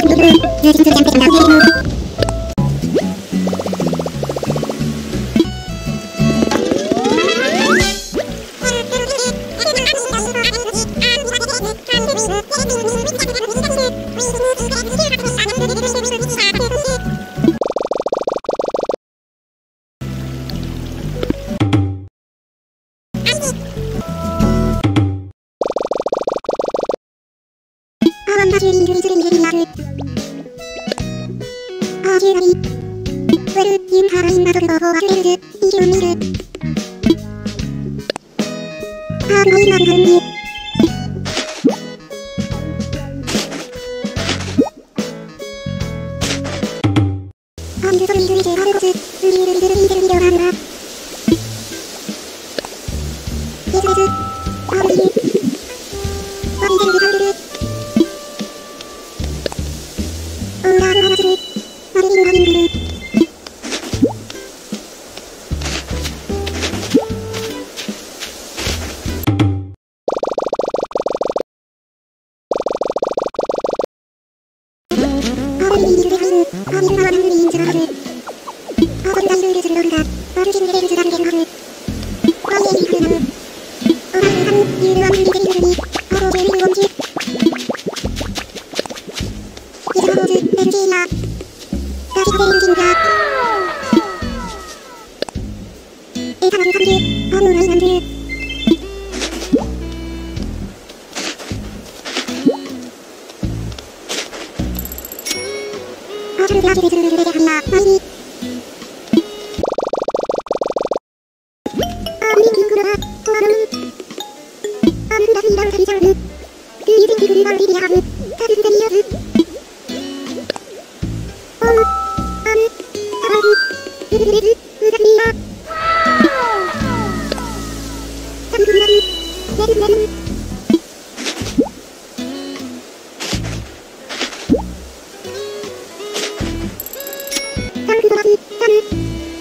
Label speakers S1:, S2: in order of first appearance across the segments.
S1: thân được luôn nơi chúng tôi đang phải cầm đầu マルシンバトル方法忘れるぜ。一応見る。あー、ノイマル分離。アンデソリーズリジェラルゴス、ウリエルリ dari ujung belakang Eh, kamu kan duit Oh, mau mainan duit Oh, kamu belakang duit Duh, duh, duh, duh, duh, duh, Do you think you can do it? Do you think you can do it? Do you think you can do it?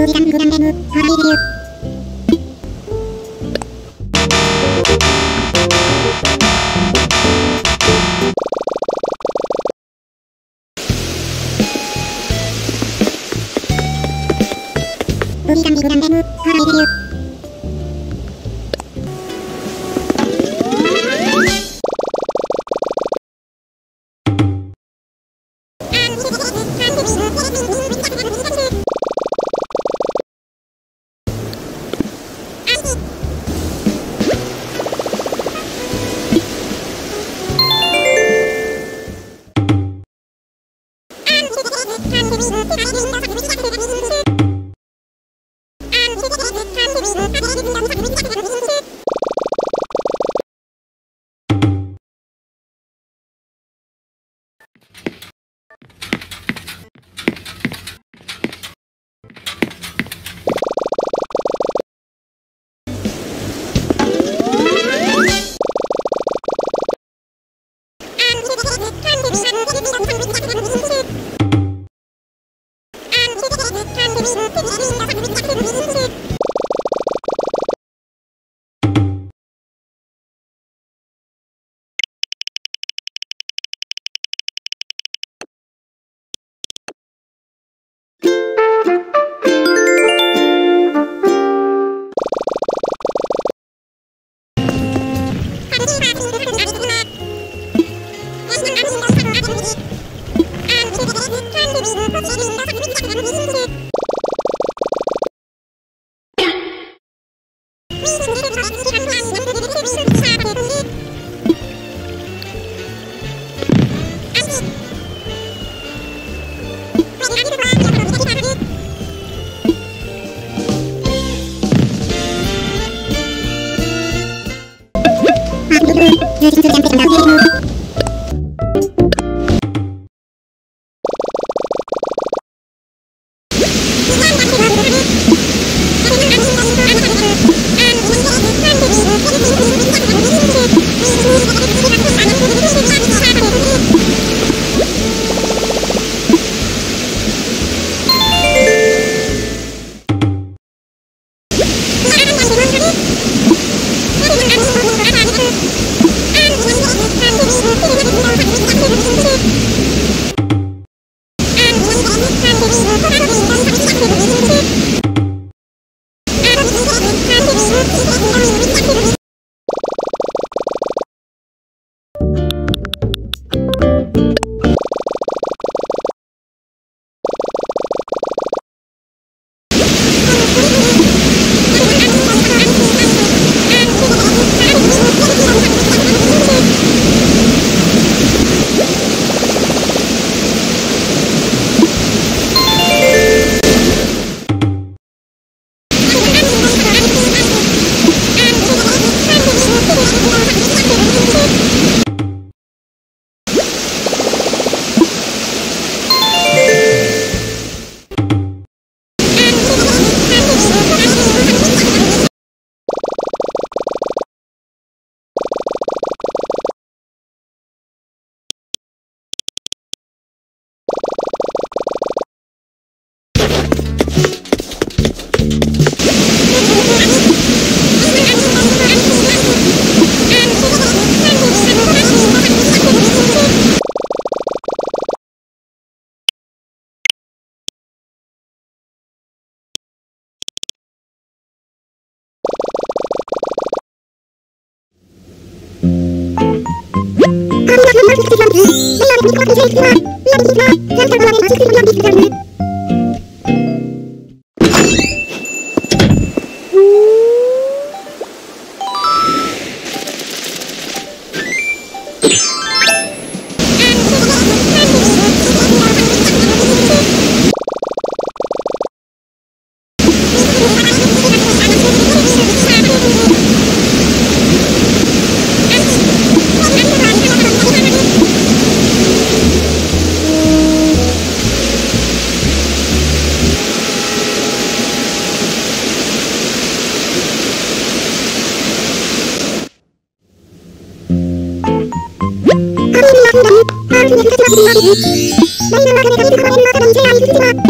S1: 우리랑 무당대무 허리뷰 우리랑 무당대무 허리뷰 ごめんなさい。Jangan lupa like, share, dan subscribe channel ini 感じる。Thank you. Thank you.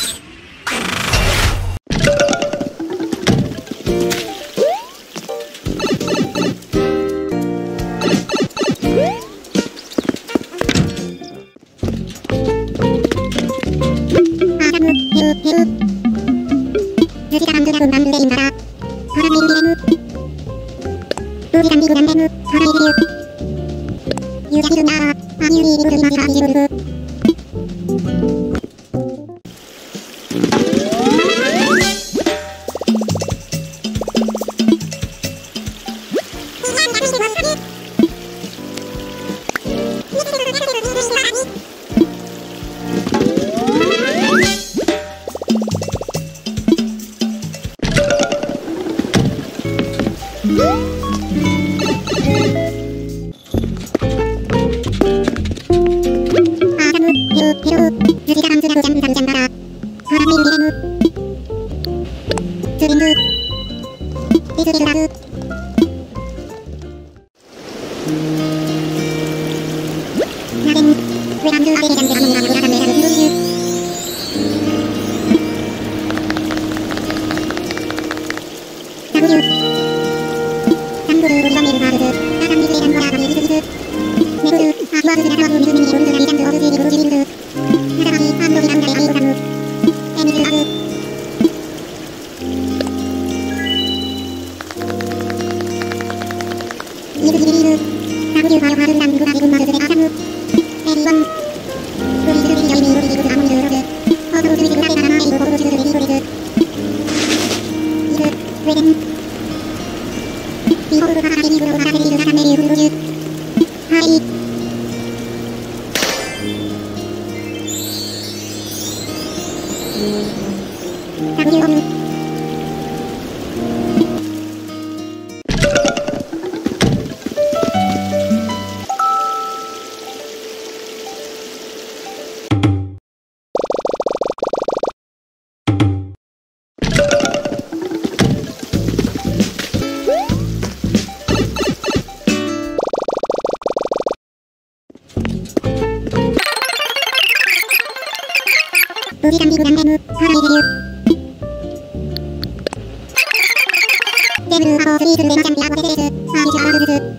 S1: 39만 40만 40。ブリガンビングランデム、ハービーデビュー。テブルーハロースリーズベンジャンビアゴテテス、サービスアワーズ。